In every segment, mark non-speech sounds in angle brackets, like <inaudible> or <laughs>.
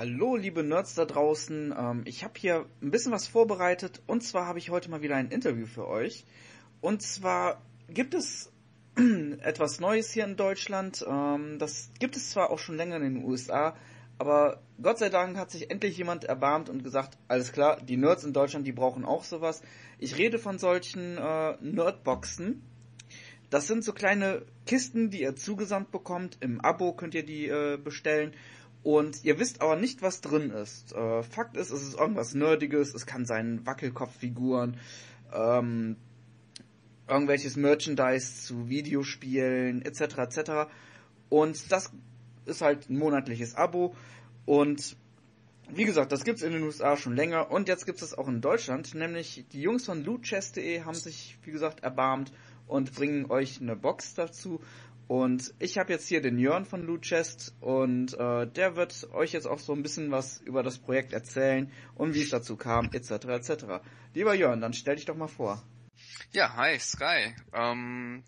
Hallo, liebe Nerds da draußen. Ähm, ich habe hier ein bisschen was vorbereitet und zwar habe ich heute mal wieder ein Interview für euch. Und zwar gibt es <clears throat> etwas Neues hier in Deutschland. Ähm, das gibt es zwar auch schon länger in den USA, aber Gott sei Dank hat sich endlich jemand erbarmt und gesagt, alles klar, die Nerds in Deutschland, die brauchen auch sowas. Ich rede von solchen äh, Nerdboxen. Das sind so kleine Kisten, die ihr zugesandt bekommt. Im Abo könnt ihr die äh, bestellen. Und ihr wisst aber nicht, was drin ist. Äh, Fakt ist, es ist irgendwas Nerdiges, es kann sein Wackelkopffiguren, ähm, irgendwelches Merchandise zu Videospielen, etc. etc. Und das ist halt ein monatliches Abo. Und wie gesagt, das gibt's in den USA schon länger und jetzt gibt's es auch in Deutschland, nämlich die Jungs von lootchest.de haben sich, wie gesagt, erbarmt und bringen euch eine Box dazu und ich habe jetzt hier den Jörn von Loot Chest und äh, der wird euch jetzt auch so ein bisschen was über das Projekt erzählen und wie es dazu kam, etc. etc. Lieber Jörn, dann stell dich doch mal vor. Ja, hi Sky. Ähm,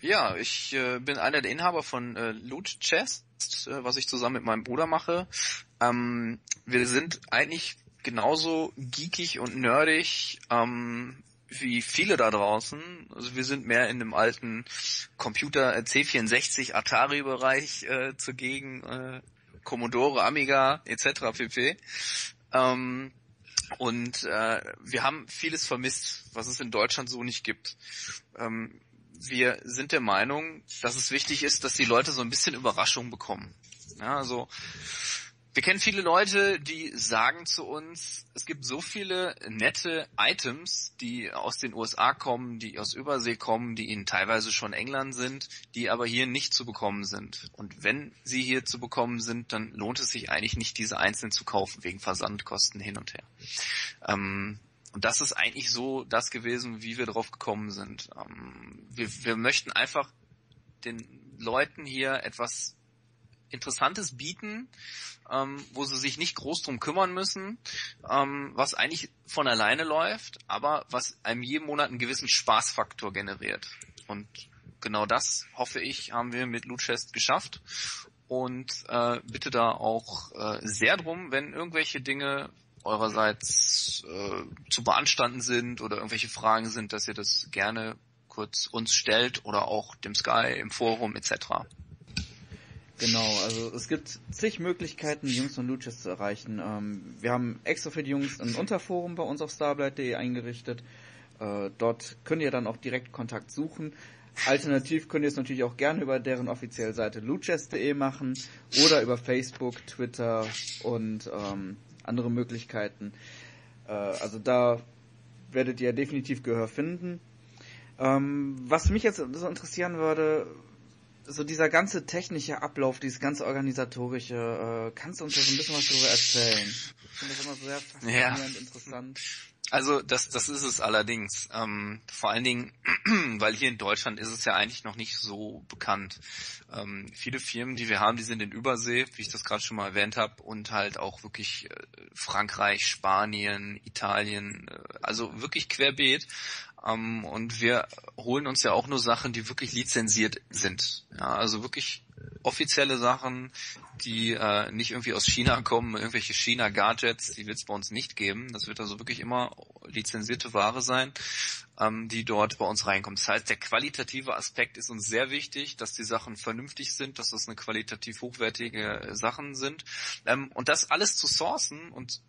ja, ich äh, bin einer der Inhaber von äh, Loot Chest, äh, was ich zusammen mit meinem Bruder mache. Ähm, wir sind eigentlich genauso geekig und nerdig ähm, wie viele da draußen. Also wir sind mehr in dem alten Computer C64 Atari Bereich äh, zugegen, äh, Commodore, Amiga etc. pp. Ähm, und äh, wir haben vieles vermisst, was es in Deutschland so nicht gibt. Ähm, wir sind der Meinung, dass es wichtig ist, dass die Leute so ein bisschen Überraschung bekommen. Ja, also wir kennen viele Leute, die sagen zu uns, es gibt so viele nette Items, die aus den USA kommen, die aus Übersee kommen, die ihnen teilweise schon England sind, die aber hier nicht zu bekommen sind. Und wenn sie hier zu bekommen sind, dann lohnt es sich eigentlich nicht, diese einzeln zu kaufen, wegen Versandkosten hin und her. Ähm, und das ist eigentlich so das gewesen, wie wir drauf gekommen sind. Ähm, wir, wir möchten einfach den Leuten hier etwas Interessantes bieten, ähm, wo sie sich nicht groß drum kümmern müssen, ähm, was eigentlich von alleine läuft, aber was einem jeden Monat einen gewissen Spaßfaktor generiert. Und genau das, hoffe ich, haben wir mit Lootchest geschafft. Und äh, bitte da auch äh, sehr drum, wenn irgendwelche Dinge eurerseits äh, zu beanstanden sind oder irgendwelche Fragen sind, dass ihr das gerne kurz uns stellt oder auch dem Sky im Forum etc. Genau, also es gibt zig Möglichkeiten, die Jungs von Luchas zu erreichen. Ähm, wir haben extra für die Jungs ein Unterforum bei uns auf starblight.de eingerichtet. Äh, dort könnt ihr dann auch direkt Kontakt suchen. Alternativ könnt ihr es natürlich auch gerne über deren offizielle Seite luchess.de machen oder über Facebook, Twitter und ähm, andere Möglichkeiten. Äh, also da werdet ihr definitiv Gehör finden. Ähm, was mich jetzt so interessieren würde, so dieser ganze technische Ablauf, dieses ganze organisatorische, äh, kannst du uns da so ein bisschen was darüber erzählen? Ich finde das immer sehr faszinierend, ja. interessant. Also das, das ist es allerdings. Ähm, vor allen Dingen, <clears throat> weil hier in Deutschland ist es ja eigentlich noch nicht so bekannt. Ähm, viele Firmen, die wir haben, die sind in Übersee, wie ich das gerade schon mal erwähnt habe, und halt auch wirklich äh, Frankreich, Spanien, Italien, äh, also wirklich querbeet. Ähm, und wir holen uns ja auch nur Sachen, die wirklich lizenziert sind. Ja, also wirklich offizielle Sachen, die äh, nicht irgendwie aus China kommen, irgendwelche China-Gadgets, die wird es bei uns nicht geben. Das wird also wirklich immer lizenzierte Ware sein, ähm, die dort bei uns reinkommt. Das heißt, der qualitative Aspekt ist uns sehr wichtig, dass die Sachen vernünftig sind, dass das eine qualitativ hochwertige Sachen sind. Ähm, und das alles zu sourcen und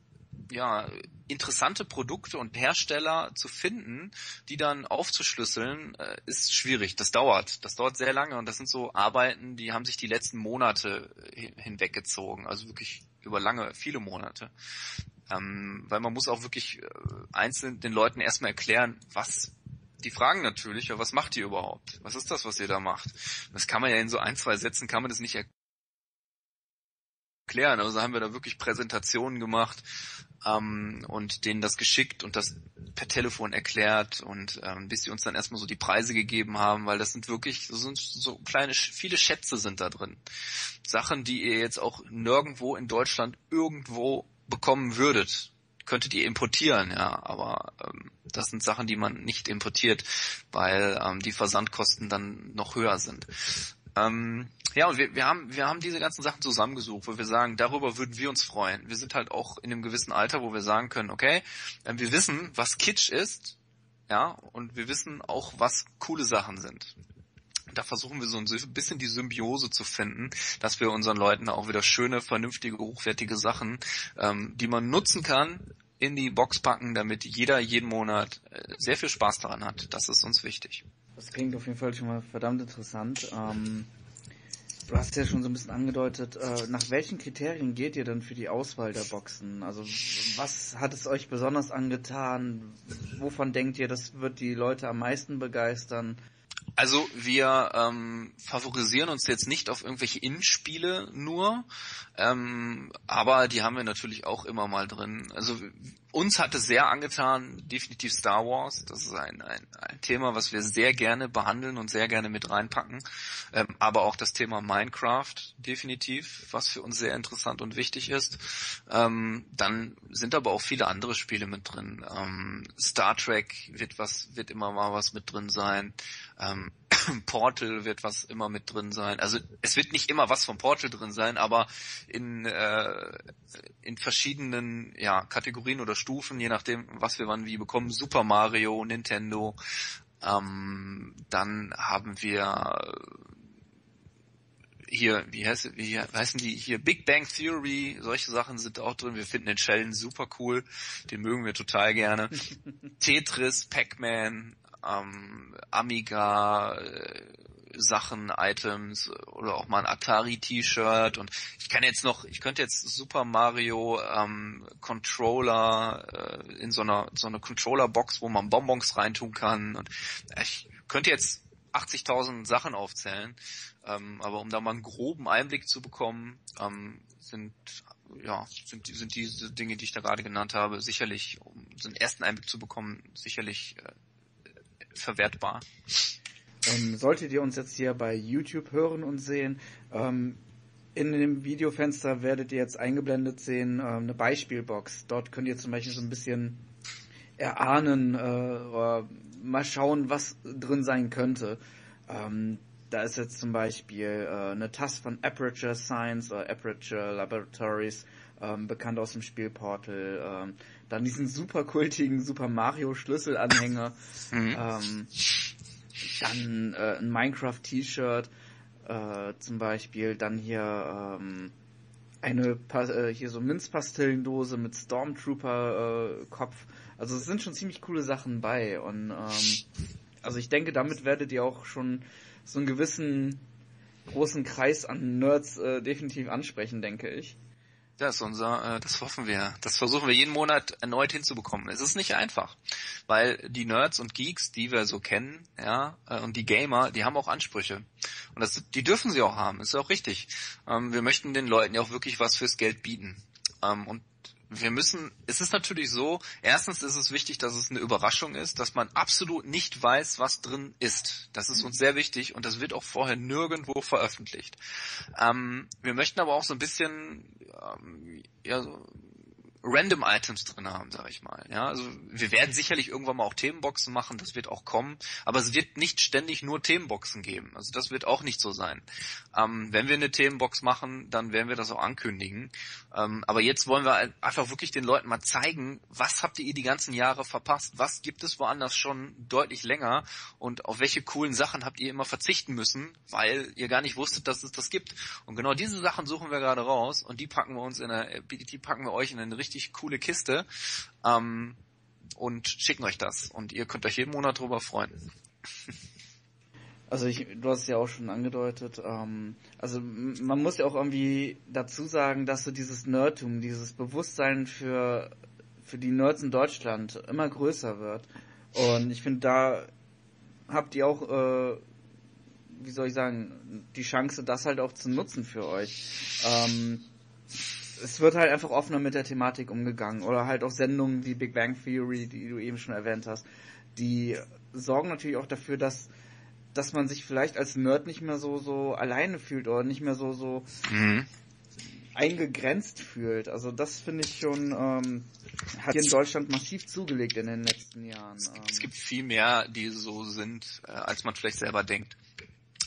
ja, interessante Produkte und Hersteller zu finden, die dann aufzuschlüsseln, äh, ist schwierig. Das dauert. Das dauert sehr lange und das sind so Arbeiten, die haben sich die letzten Monate hinweggezogen. Also wirklich über lange, viele Monate. Ähm, weil man muss auch wirklich äh, einzeln den Leuten erstmal erklären, was die fragen natürlich, was macht ihr überhaupt? Was ist das, was ihr da macht? Das kann man ja in so ein, zwei Sätzen kann man das nicht erklären. Also haben wir da wirklich Präsentationen gemacht ähm, und denen das geschickt und das per Telefon erklärt und ähm, bis sie uns dann erstmal so die Preise gegeben haben, weil das sind wirklich so, sind so kleine, viele Schätze sind da drin. Sachen, die ihr jetzt auch nirgendwo in Deutschland irgendwo bekommen würdet könntet ihr importieren, ja, aber ähm, das sind Sachen, die man nicht importiert, weil ähm, die Versandkosten dann noch höher sind. Ähm, ja, und wir, wir haben wir haben diese ganzen Sachen zusammengesucht, wo wir sagen, darüber würden wir uns freuen. Wir sind halt auch in einem gewissen Alter, wo wir sagen können, okay, äh, wir wissen, was Kitsch ist, ja, und wir wissen auch, was coole Sachen sind. Da versuchen wir so ein bisschen die Symbiose zu finden, dass wir unseren Leuten auch wieder schöne, vernünftige, hochwertige Sachen, ähm, die man nutzen kann, in die Box packen, damit jeder jeden Monat äh, sehr viel Spaß daran hat. Das ist uns wichtig. Das klingt auf jeden Fall schon mal verdammt interessant. Ähm, du hast ja schon so ein bisschen angedeutet, äh, nach welchen Kriterien geht ihr denn für die Auswahl der Boxen? Also was hat es euch besonders angetan? Wovon denkt ihr, das wird die Leute am meisten begeistern? Also wir ähm, favorisieren uns jetzt nicht auf irgendwelche Innenspiele nur, ähm, aber die haben wir natürlich auch immer mal drin. Also uns hat es sehr angetan, definitiv Star Wars. Das ist ein, ein, ein Thema, was wir sehr gerne behandeln und sehr gerne mit reinpacken. Ähm, aber auch das Thema Minecraft, definitiv, was für uns sehr interessant und wichtig ist. Ähm, dann sind aber auch viele andere Spiele mit drin. Ähm, Star Trek wird was, wird immer mal was mit drin sein. Portal wird was immer mit drin sein. Also es wird nicht immer was vom Portal drin sein, aber in, äh, in verschiedenen ja, Kategorien oder Stufen, je nachdem, was wir wann wie bekommen. Super Mario, Nintendo. Ähm, dann haben wir hier, wie, heißt, wie heißen die hier, Big Bang Theory, solche Sachen sind auch drin. Wir finden den Sheldon super cool, den mögen wir total gerne. <laughs> Tetris, Pac-Man, ähm, Amiga, äh, Sachen, Items oder auch mal ein Atari-T-Shirt und ich kann jetzt noch, ich könnte jetzt Super Mario ähm, Controller äh, in so einer so einer Controller-Box, wo man Bonbons reintun kann und ich könnte jetzt 80.000 Sachen aufzählen, ähm, aber um da mal einen groben Einblick zu bekommen, ähm, sind ja sind sind diese Dinge, die ich da gerade genannt habe, sicherlich um so einen ersten Einblick zu bekommen, sicherlich äh, verwertbar. Ähm, solltet ihr uns jetzt hier bei YouTube hören und sehen, ähm, in dem Videofenster werdet ihr jetzt eingeblendet sehen ähm, eine Beispielbox. Dort könnt ihr zum Beispiel so ein bisschen erahnen äh, oder mal schauen, was drin sein könnte. Ähm, da ist jetzt zum Beispiel äh, eine Taste von Aperture Science oder Aperture Laboratories, ähm, bekannt aus dem Spiel Portal. Ähm, dann diesen super kultigen Super Mario Schlüsselanhänger. Mhm. Ähm, dann äh, ein Minecraft T-Shirt äh, zum Beispiel. Dann hier ähm, eine pa äh, hier so Minzpastillendose mit Stormtrooper äh, Kopf. Also es sind schon ziemlich coole Sachen bei und ähm, also ich denke, damit werdet ihr auch schon so einen gewissen großen Kreis an Nerds äh, definitiv ansprechen, denke ich. Das ist unser, äh, das hoffen wir. Das versuchen wir jeden Monat erneut hinzubekommen. Es ist nicht einfach, weil die Nerds und Geeks, die wir so kennen, ja, äh, und die Gamer, die haben auch Ansprüche. Und das, die dürfen sie auch haben, ist auch richtig. Ähm, wir möchten den Leuten ja auch wirklich was fürs Geld bieten. Ähm, und wir müssen, es ist natürlich so, erstens ist es wichtig, dass es eine Überraschung ist, dass man absolut nicht weiß, was drin ist. Das ist uns sehr wichtig und das wird auch vorher nirgendwo veröffentlicht. Ähm, wir möchten aber auch so ein bisschen ähm, ja, so random Items drin haben, sag ich mal. Ja, also wir werden sicherlich irgendwann mal auch Themenboxen machen, das wird auch kommen, aber es wird nicht ständig nur Themenboxen geben. Also das wird auch nicht so sein. Ähm, wenn wir eine Themenbox machen, dann werden wir das auch ankündigen. Ähm, aber jetzt wollen wir einfach wirklich den Leuten mal zeigen, was habt ihr die ganzen Jahre verpasst? Was gibt es woanders schon deutlich länger? Und auf welche coolen Sachen habt ihr immer verzichten müssen, weil ihr gar nicht wusstet, dass es das gibt? Und genau diese Sachen suchen wir gerade raus und die packen wir uns in eine, die packen wir euch in eine richtig richtig coole Kiste ähm, und schicken euch das. Und ihr könnt euch jeden Monat drüber freuen. Also ich, du hast es ja auch schon angedeutet. Ähm, also man muss ja auch irgendwie dazu sagen, dass so dieses Nerdtum, dieses Bewusstsein für für die Nerds in Deutschland immer größer wird. Und ich finde, da habt ihr auch, äh, wie soll ich sagen, die Chance, das halt auch zu nutzen für euch. Ähm, es wird halt einfach offener mit der Thematik umgegangen. Oder halt auch Sendungen wie Big Bang Theory, die du eben schon erwähnt hast, die sorgen natürlich auch dafür, dass dass man sich vielleicht als Nerd nicht mehr so so alleine fühlt oder nicht mehr so so mhm. eingegrenzt fühlt. Also das finde ich schon ähm, hat hier in Deutschland massiv zugelegt in den letzten Jahren. Es, es gibt viel mehr, die so sind, äh, als man vielleicht selber denkt.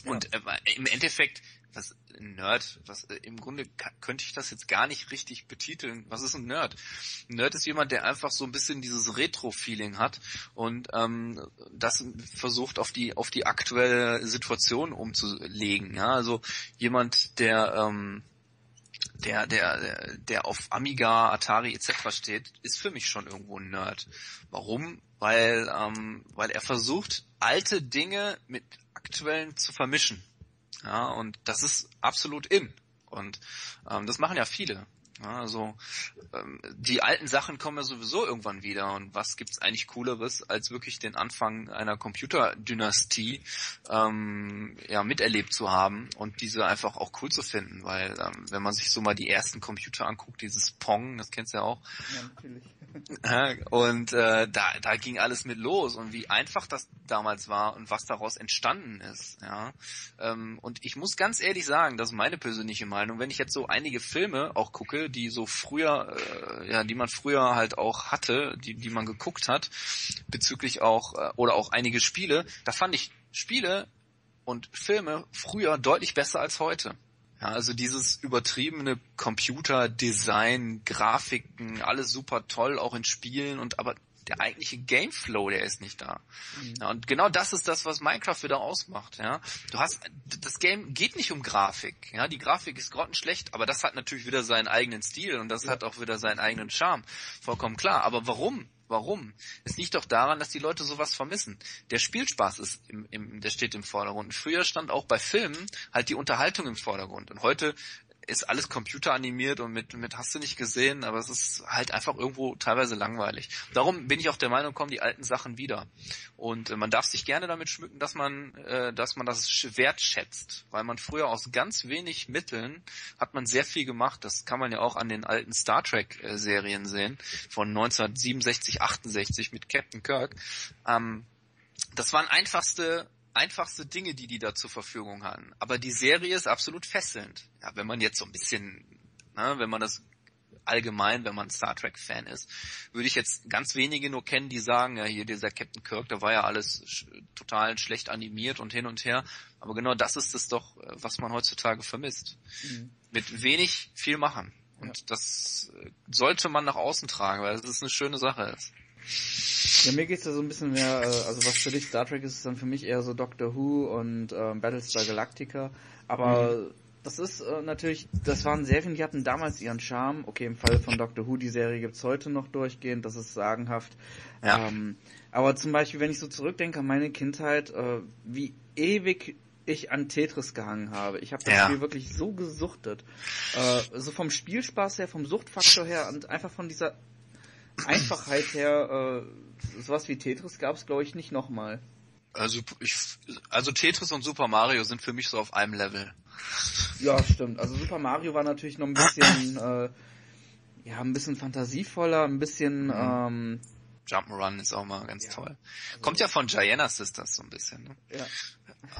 Und äh, im Endeffekt was Nerd, was äh, im Grunde könnte ich das jetzt gar nicht richtig betiteln. Was ist ein Nerd? Ein Nerd ist jemand, der einfach so ein bisschen dieses Retro-Feeling hat und ähm, das versucht auf die auf die aktuelle Situation umzulegen. Ja, also jemand, der ähm, der, der, der auf Amiga, Atari etc. steht, ist für mich schon irgendwo ein Nerd. Warum? Weil, ähm, weil er versucht, alte Dinge mit aktuellen zu vermischen. Ja, und das ist absolut in. Und ähm, das machen ja viele. Ja, also ähm, die alten Sachen kommen ja sowieso irgendwann wieder und was gibt's eigentlich cooleres als wirklich den Anfang einer Computerdynastie ähm, ja miterlebt zu haben und diese einfach auch cool zu finden, weil ähm, wenn man sich so mal die ersten Computer anguckt, dieses Pong, das kennst du ja auch. Ja, natürlich und äh, da, da ging alles mit los und wie einfach das damals war und was daraus entstanden ist. Ja, ähm, und ich muss ganz ehrlich sagen, das ist meine persönliche Meinung. Wenn ich jetzt so einige Filme auch gucke, die so früher, äh, ja, die man früher halt auch hatte, die, die man geguckt hat, bezüglich auch äh, oder auch einige Spiele, da fand ich Spiele und Filme früher deutlich besser als heute. Ja, also dieses übertriebene Computerdesign, Grafiken, alles super toll, auch in Spielen und aber der eigentliche Gameflow, der ist nicht da. Mhm. Ja, und genau das ist das, was Minecraft wieder ausmacht. Ja, du hast das Game geht nicht um Grafik. Ja, die Grafik ist grottenschlecht, aber das hat natürlich wieder seinen eigenen Stil und das ja. hat auch wieder seinen eigenen Charme. Vollkommen klar. Aber warum? Warum? Es liegt doch daran, dass die Leute sowas vermissen. Der Spielspaß ist im, im, der steht im Vordergrund. Früher stand auch bei Filmen halt die Unterhaltung im Vordergrund. Und heute ist alles computeranimiert und mit, mit hast du nicht gesehen, aber es ist halt einfach irgendwo teilweise langweilig. Darum bin ich auch der Meinung, kommen die alten Sachen wieder. Und äh, man darf sich gerne damit schmücken, dass man, äh, dass man das wertschätzt, weil man früher aus ganz wenig Mitteln hat man sehr viel gemacht. Das kann man ja auch an den alten Star Trek äh, Serien sehen von 1967, 68 mit Captain Kirk. Ähm, das waren einfachste einfachste Dinge, die die da zur Verfügung hatten. Aber die Serie ist absolut fesselnd. Ja, wenn man jetzt so ein bisschen, ne, wenn man das allgemein, wenn man Star Trek Fan ist, würde ich jetzt ganz wenige nur kennen, die sagen, ja hier dieser Captain Kirk, da war ja alles sch total schlecht animiert und hin und her. Aber genau das ist es doch, was man heutzutage vermisst. Mhm. Mit wenig viel machen. Und ja. das sollte man nach außen tragen, weil das ist eine schöne Sache ist. Ja, mir geht's da so ein bisschen mehr, äh, also was für dich Star Trek ist, ist dann für mich eher so Doctor Who und ähm, Battlestar Galactica. Aber mhm. das ist äh, natürlich, das waren Serien, die hatten damals ihren Charme. Okay, im Fall von Doctor Who, die Serie gibt's heute noch durchgehend, das ist sagenhaft. Ja. Ähm, aber zum Beispiel, wenn ich so zurückdenke an meine Kindheit, äh, wie ewig ich an Tetris gehangen habe. Ich habe das ja. Spiel wirklich so gesuchtet. Äh, so vom Spielspaß her, vom Suchtfaktor her und einfach von dieser Einfachheit her, äh, sowas wie Tetris gab es, glaube ich, nicht nochmal. Also, ich, also Tetris und Super Mario sind für mich so auf einem Level. Ja, stimmt. Also Super Mario war natürlich noch ein bisschen, äh, ja, ein bisschen fantasievoller, ein bisschen, mhm. ähm, Jump'n'Run ist auch mal ganz ja. toll. Also Kommt ja von Gianna Sisters so ein bisschen, ne? Ja.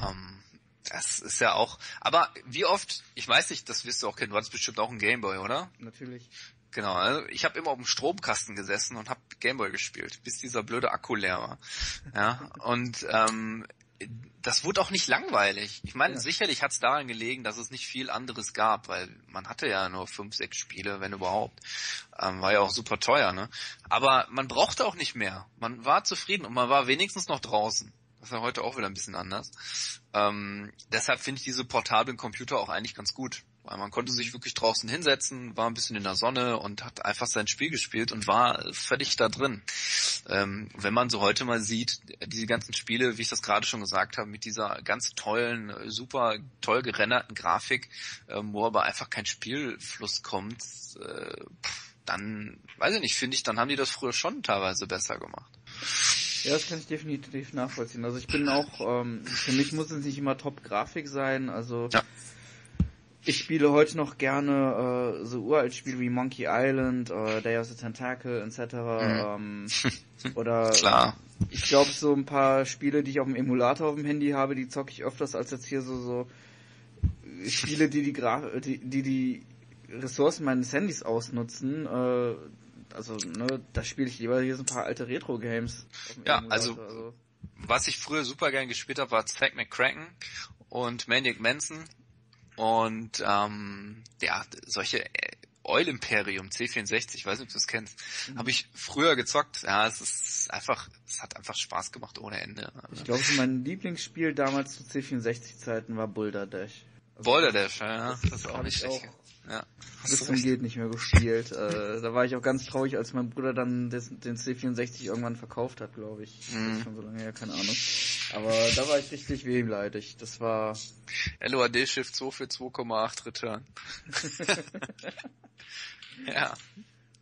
Ähm, das ist ja auch, aber wie oft, ich weiß nicht, das wirst du auch kennen, du hattest bestimmt auch einen Gameboy, oder? Natürlich. Genau, also ich habe immer auf dem Stromkasten gesessen und habe Gameboy gespielt, bis dieser blöde Akku leer war. Ja, und ähm, das wurde auch nicht langweilig. Ich meine, ja. sicherlich hat es daran gelegen, dass es nicht viel anderes gab, weil man hatte ja nur fünf, sechs Spiele, wenn überhaupt. Ähm, war ja auch super teuer, ne? Aber man brauchte auch nicht mehr. Man war zufrieden und man war wenigstens noch draußen. Das ist ja heute auch wieder ein bisschen anders. Ähm, deshalb finde ich diese portablen Computer auch eigentlich ganz gut. Weil man konnte sich wirklich draußen hinsetzen, war ein bisschen in der Sonne und hat einfach sein Spiel gespielt und war völlig da drin. Ähm, wenn man so heute mal sieht, diese ganzen Spiele, wie ich das gerade schon gesagt habe, mit dieser ganz tollen, super toll gerenderten Grafik, ähm, wo aber einfach kein Spielfluss kommt, äh, dann, weiß ich nicht, finde ich, dann haben die das früher schon teilweise besser gemacht. Ja, das kann ich definitiv nachvollziehen. Also ich bin auch, ähm, für mich muss es nicht immer Top-Grafik sein. Also ja Ich spiele heute noch gerne äh, so uralt Spiele wie Monkey Island, äh, Day of the Tentacle etc. Mhm. Ähm, <laughs> oder Klar. ich glaube so ein paar Spiele, die ich auf dem Emulator auf dem Handy habe, die zocke ich öfters als jetzt hier so so Spiele, die die, Gra die, die, die Ressourcen meines Handys ausnutzen. Äh, also ne, da spiele ich lieber hier so ein paar alte Retro-Games. Ja, also, also was ich früher super gern gespielt habe, war Zack McCracken und Maniac Manson und ähm, ja, solche Oil Imperium C64, ich weiß nicht, ob du das kennst, mhm. habe ich früher gezockt. Ja, es ist einfach, es hat einfach Spaß gemacht ohne Ende. Ich glaube, so mein Lieblingsspiel damals zu C64-Zeiten war Boulder Dash. Also Boulder Dash, ja, das, das ist auch nicht schlecht. Auch ja, bis zum geht nicht mehr gespielt. äh, da war ich auch ganz traurig, als mein Bruder dann des, den C64 irgendwann verkauft hat, glaube ich. Mm. Das ist mhm. schon so lange her, keine Ahnung. Aber da war ich richtig wehleidig. Das war... LOAD Shift 2 für 2,8 Return. <laughs> <laughs> ja,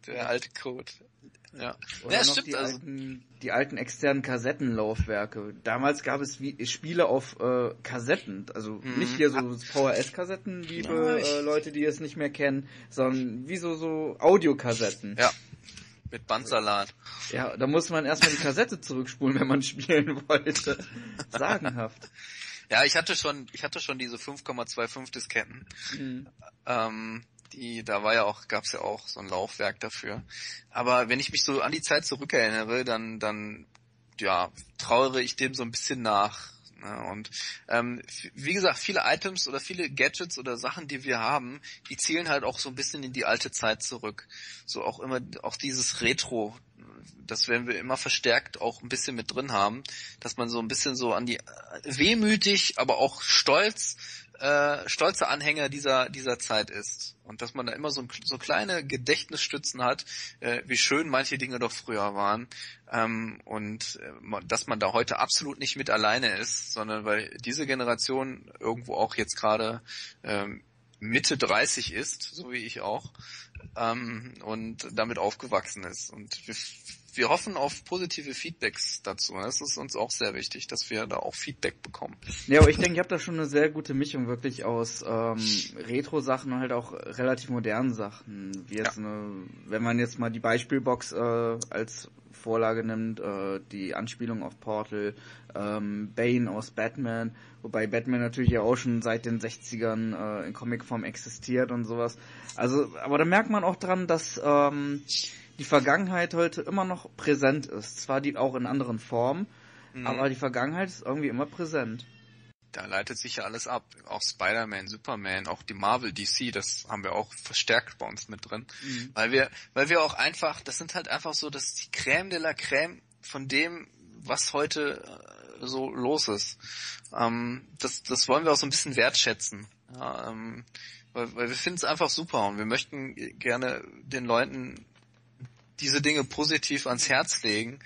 der alte Code. Ja, Oder ja stimmt. Die, also. alten, die alten externen Kassettenlaufwerke. Damals gab es wie, Spiele auf äh, Kassetten, also mhm. nicht hier so VHS-Kassetten, liebe äh, Leute, die es nicht mehr kennen, sondern wie so, so Audiokassetten. Ja. Mit Bandsalat. Ja, da muss man erstmal die Kassette zurückspulen, wenn man spielen wollte. Sagenhaft. Ja, ich hatte schon, ich hatte schon diese 5,25 Disketten. Mhm. Ähm, die, da war ja auch, gab's ja auch so ein Laufwerk dafür. Aber wenn ich mich so an die Zeit zurückerinnere, dann, dann, ja, trauere ich dem so ein bisschen nach. Ne? Und ähm, wie gesagt, viele Items oder viele Gadgets oder Sachen, die wir haben, die zielen halt auch so ein bisschen in die alte Zeit zurück. So auch immer, auch dieses Retro, das werden wir immer verstärkt auch ein bisschen mit drin haben, dass man so ein bisschen so an die wehmütig, aber auch stolz äh, stolzer Anhänger dieser dieser Zeit ist und dass man da immer so, so kleine Gedächtnisstützen hat, äh, wie schön manche Dinge doch früher waren ähm, und äh, dass man da heute absolut nicht mit alleine ist, sondern weil diese Generation irgendwo auch jetzt gerade ähm, Mitte 30 ist, so wie ich auch, ähm, und damit aufgewachsen ist. Und wir wir hoffen auf positive Feedbacks dazu. Das ist uns auch sehr wichtig, dass wir da auch Feedback bekommen. Ja, aber ich denke, ich habe da schon eine sehr gute Mischung wirklich aus ähm, Retro-Sachen und halt auch relativ modernen Sachen. Wie jetzt ja. eine, wenn man jetzt mal die Beispielbox äh, als Vorlage nimmt, äh, die Anspielung auf Portal, ähm, Bane aus Batman, wobei Batman natürlich ja auch schon seit den 60ern äh, in Comicform existiert und sowas. Also, aber da merkt man auch dran, dass ähm, die Vergangenheit heute immer noch präsent ist. Zwar die auch in anderen Formen, mhm. aber die Vergangenheit ist irgendwie immer präsent. Da leitet sich ja alles ab. Auch Spider-Man, Superman, auch die Marvel DC, das haben wir auch verstärkt bei uns mit drin. Mhm. Weil wir, weil wir auch einfach, das sind halt einfach so, das ist die Crème de la Crème von dem, was heute äh, so los ist. Ähm, das, das wollen wir auch so ein bisschen wertschätzen. Ja, ähm, weil, weil wir finden es einfach super und wir möchten gerne den Leuten diese Dinge positiv ans Herz legen,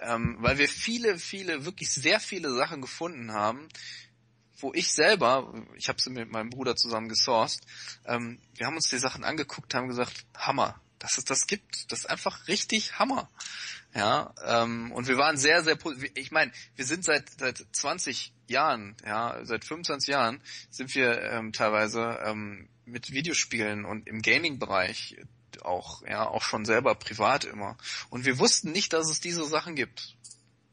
ähm, weil wir viele, viele, wirklich sehr viele Sachen gefunden haben, wo ich selber, ich habe sie mit meinem Bruder zusammen gesourced, ähm, wir haben uns die Sachen angeguckt, haben gesagt, Hammer, dass es das gibt, das ist einfach richtig Hammer. Ja, ähm, und wir waren sehr, sehr, ich meine, wir sind seit seit 20 Jahren, ja, seit 25 Jahren sind wir ähm, teilweise ähm, mit Videospielen und im Gaming-Bereich auch, ja, auch schon selber privat immer. Und wir wussten nicht, dass es diese Sachen gibt.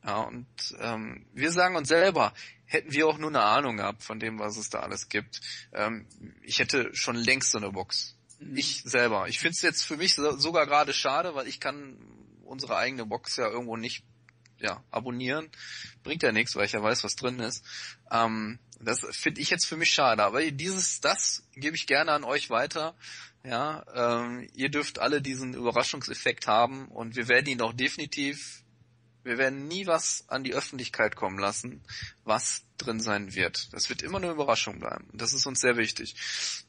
Ja, und ähm, wir sagen uns selber, hätten wir auch nur eine Ahnung gehabt von dem, was es da alles gibt, ähm, ich hätte schon längst so eine Box. Mhm. Ich selber. Ich finde es jetzt für mich sogar gerade schade, weil ich kann unsere eigene Box ja irgendwo nicht ja, abonnieren. Bringt ja nichts, weil ich ja weiß, was drin ist. Ähm, das finde ich jetzt für mich schade. Aber dieses, das gebe ich gerne an euch weiter. Ja, ähm, ihr dürft alle diesen Überraschungseffekt haben und wir werden ihn auch definitiv, wir werden nie was an die Öffentlichkeit kommen lassen, was drin sein wird. Das wird immer eine Überraschung bleiben. Das ist uns sehr wichtig.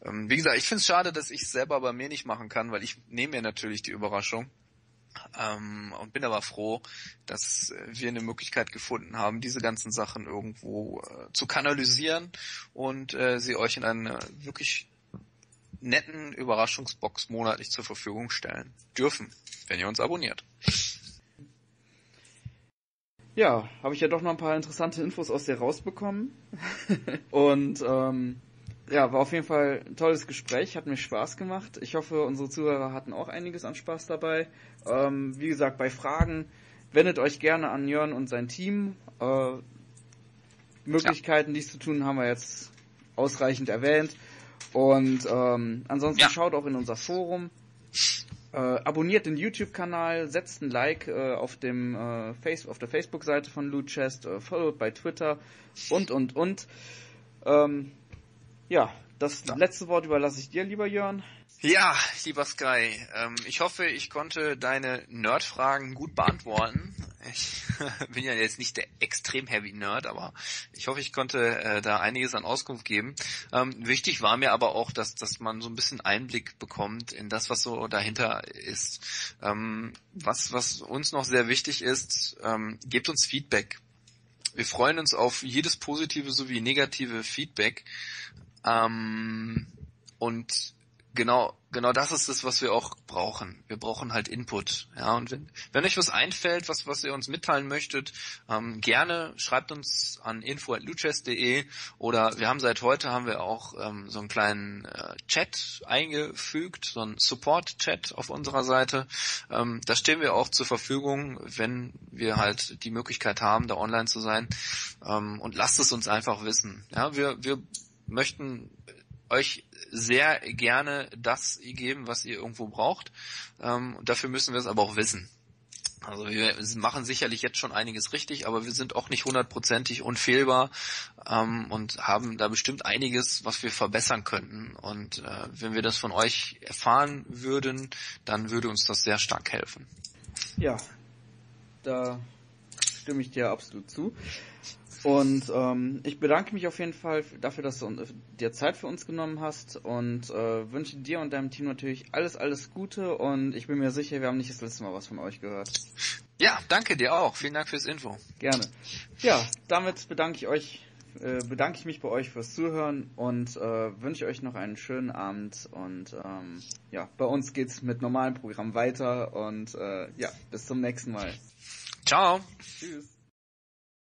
Ähm, wie gesagt, ich finde es schade, dass ich es selber bei mir nicht machen kann, weil ich nehme mir natürlich die Überraschung. Ähm, und bin aber froh, dass wir eine Möglichkeit gefunden haben, diese ganzen Sachen irgendwo äh, zu kanalisieren und äh, sie euch in eine wirklich netten Überraschungsbox monatlich zur Verfügung stellen dürfen, wenn ihr uns abonniert. Ja, habe ich ja doch noch ein paar interessante Infos aus dir rausbekommen. <laughs> Und ähm, ja, war auf jeden Fall ein tolles Gespräch, hat mir Spaß gemacht. Ich hoffe, unsere Zuhörer hatten auch einiges an Spaß dabei. Ähm, wie gesagt, bei Fragen wendet euch gerne an Jörn und sein Team. Äh, Möglichkeiten, ja. dies zu tun, haben wir jetzt ausreichend erwähnt. Und ähm, ansonsten ja. schaut auch in unser Forum. Äh, abonniert den YouTube-Kanal, setzt ein Like äh, auf dem äh, Face auf der Facebook-Seite von Loot Chest, äh, followt bei Twitter und und und. Ähm, ja, das ja. letzte Wort überlasse ich dir, lieber Jörn. Ja, lieber Sky, ähm, ich hoffe, ich konnte deine Nerd-Fragen gut beantworten. Ich <laughs> bin ja jetzt nicht der extrem heavy Nerd, aber ich hoffe, ich konnte äh, da einiges an Auskunft geben. Ähm, wichtig war mir aber auch, dass, dass man so ein bisschen Einblick bekommt in das, was so dahinter ist. Ähm, was, was uns noch sehr wichtig ist, ähm, gebt uns Feedback. Wir freuen uns auf jedes positive sowie negative Feedback. Ähm, und genau, genau das ist es, was wir auch brauchen. Wir brauchen halt Input. Ja, und wenn, wenn euch was einfällt, was, was ihr uns mitteilen möchtet, ähm, gerne schreibt uns an info.luchess.de oder wir haben seit heute haben wir auch ähm, so einen kleinen äh, Chat eingefügt, so einen Support-Chat auf unserer Seite. Ähm, da stehen wir auch zur Verfügung, wenn wir halt die Möglichkeit haben, da online zu sein. Ähm, und lasst es uns einfach wissen. Ja, wir, wir möchten euch sehr gerne das geben, was ihr irgendwo braucht. Ähm, dafür müssen wir es aber auch wissen. Also wir machen sicherlich jetzt schon einiges richtig, aber wir sind auch nicht hundertprozentig unfehlbar ähm, und haben da bestimmt einiges, was wir verbessern könnten. Und äh, wenn wir das von euch erfahren würden, dann würde uns das sehr stark helfen. Ja, da stimme ich dir absolut zu. Und ähm, ich bedanke mich auf jeden Fall dafür, dass du dir Zeit für uns genommen hast und äh, wünsche dir und deinem Team natürlich alles, alles Gute und ich bin mir sicher, wir haben nicht das letzte Mal was von euch gehört. Ja, danke dir auch. Vielen Dank fürs Info. Gerne. Ja, damit bedanke ich euch, äh, bedanke ich mich bei euch fürs Zuhören und äh, wünsche euch noch einen schönen Abend und ähm, ja, bei uns geht's mit normalem Programm weiter und äh, ja, bis zum nächsten Mal. Ciao. Tschüss.